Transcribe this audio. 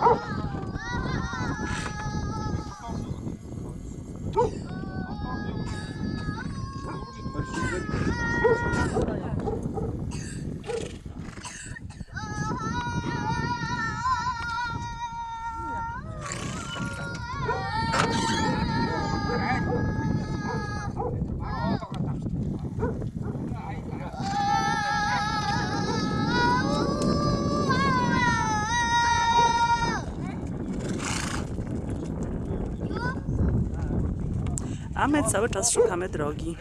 Oh! A my cały czas szukamy drogi.